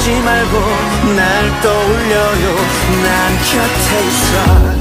잊지 말고 날 떠올려요. 난 곁에 있어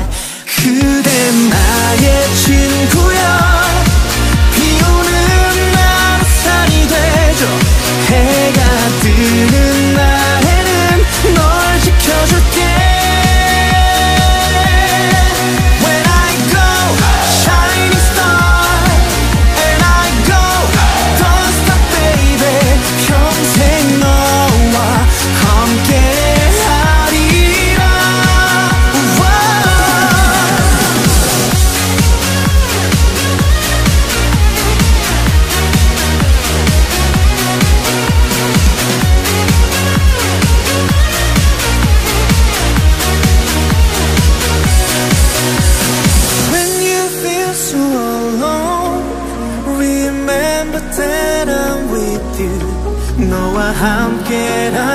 너와 함께라